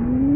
Mm-hmm.